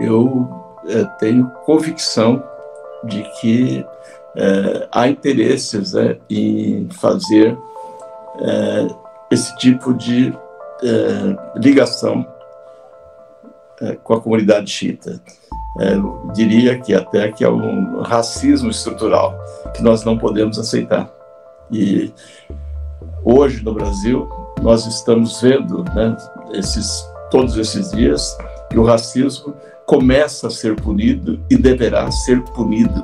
eu é, tenho convicção de que é, há interesses né, em fazer é, esse tipo de ligação com a comunidade eu diria que até que é um racismo estrutural que nós não podemos aceitar. E hoje no Brasil nós estamos vendo, né, esses todos esses dias, que o racismo começa a ser punido e deverá ser punido,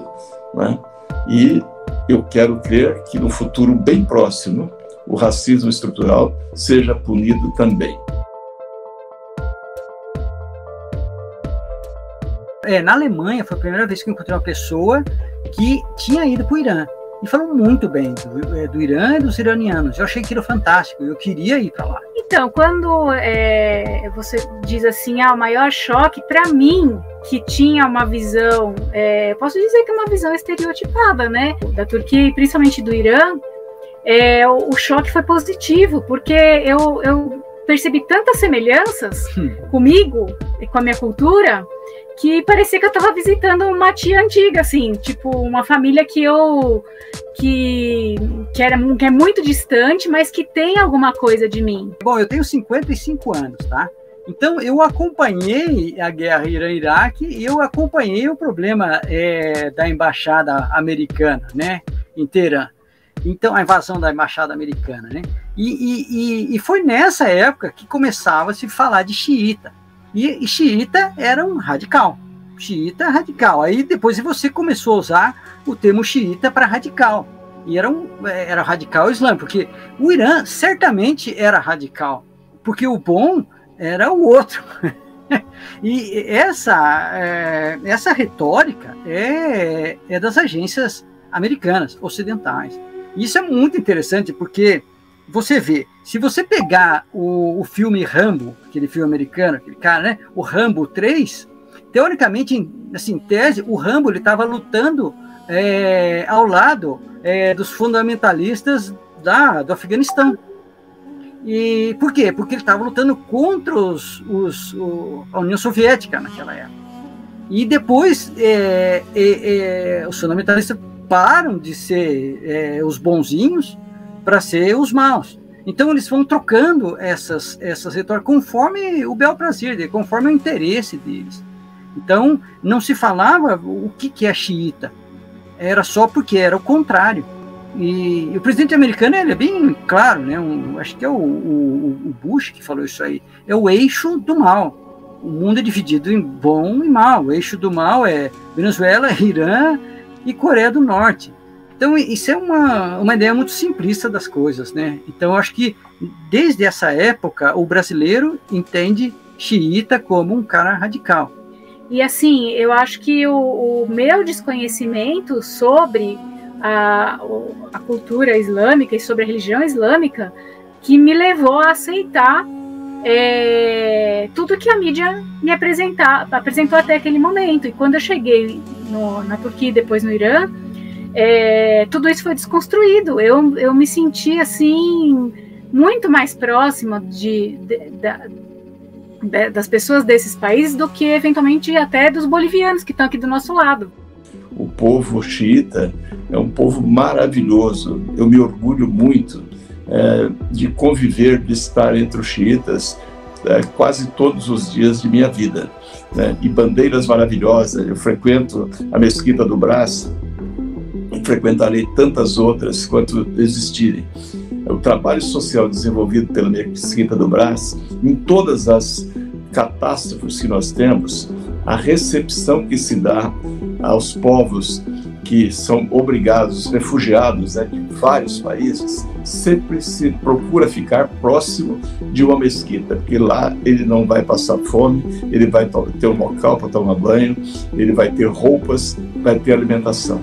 né? E eu quero crer que no futuro bem próximo o racismo estrutural seja punido também. É, na Alemanha foi a primeira vez que eu encontrei uma pessoa que tinha ido para o Irã e falou muito bem do, é, do, Irã e dos iranianos. Eu achei aquilo fantástico, eu queria ir para lá. Então, quando é, você diz assim, ah, o maior choque, para mim, que tinha uma visão, é, posso dizer que é uma visão estereotipada, né, da Turquia e principalmente do Irã, é, o, o, choque foi positivo, porque eu, eu percebi tantas semelhanças hum. comigo e com a minha cultura que parecia que eu estava visitando uma tia antiga, assim, tipo, uma família que eu. que, que, era, que é muito distante, mas que tem alguma coisa de mim. Bom, eu tenho 55 anos, tá? Então, eu acompanhei a guerra Irã-Iraque e eu acompanhei o problema é, da embaixada americana, né, Teherã. Então, a invasão da embaixada americana, né? E, e, e foi nessa época que começava a se falar de xiita. E, e xiita era um radical. Xiita radical. Aí depois você começou a usar o termo xiita para radical. E era, um, era radical islâmico, porque o Irã certamente era radical, porque o bom era o outro. e essa, é, essa retórica é, é das agências americanas, ocidentais. Isso é muito interessante, porque você vê, se você pegar o, o filme Rambo, aquele filme americano, aquele cara, né? O Rambo 3, teoricamente, em, assim, tese, o Rambo ele estava lutando é, ao lado é, dos fundamentalistas da, do Afeganistão. E por quê? Porque ele estava lutando contra os, os, o, a União Soviética naquela época. E depois é, é, é os fundamentalistas param de ser é, os bonzinhos para ser os maus. Então eles vão trocando essas essas retóricas conforme o bel prazer, conforme o interesse deles. Então não se falava o que, que é xiita, era só porque era o contrário. E, e o presidente americano ele é bem claro, né? Um, acho que é o, o, o, Bush que falou isso aí. É o eixo do mal. O mundo é dividido em bom e mal. O eixo do mal é Venezuela, Irã e Coreia do Norte. Então, isso é uma, uma ideia muito simplista das coisas, né? Então, acho que desde essa época, o brasileiro entende xiita como um cara radical. E assim, eu acho que o, o meu desconhecimento sobre a, a, cultura islâmica e sobre a religião islâmica que me levou a aceitar é, tudo que a mídia me apresentar, apresentou até aquele momento. E quando eu cheguei no, na Turquia e depois no Irã, é, tudo isso foi desconstruído. Eu, eu me senti assim muito mais próxima de, de, de, das pessoas desses países do que eventualmente até dos bolivianos que estão aqui do nosso lado. O povo xiita é um povo maravilhoso. Eu me orgulho muito é, de conviver, de estar entre os xiitas é, quase todos os dias de minha vida. Né? E bandeiras maravilhosas. Eu frequento a Mesquita do Brás frequentarei tantas outras quanto existirem. O trabalho social desenvolvido pela Mesquita do Brás, em todas as catástrofes que nós temos, a recepção que se dá aos povos que são obrigados, refugiados né, de vários países, sempre se procura ficar próximo de uma mesquita, porque lá ele não vai passar fome, ele vai ter um local para tomar banho, ele vai ter roupas, vai ter alimentação.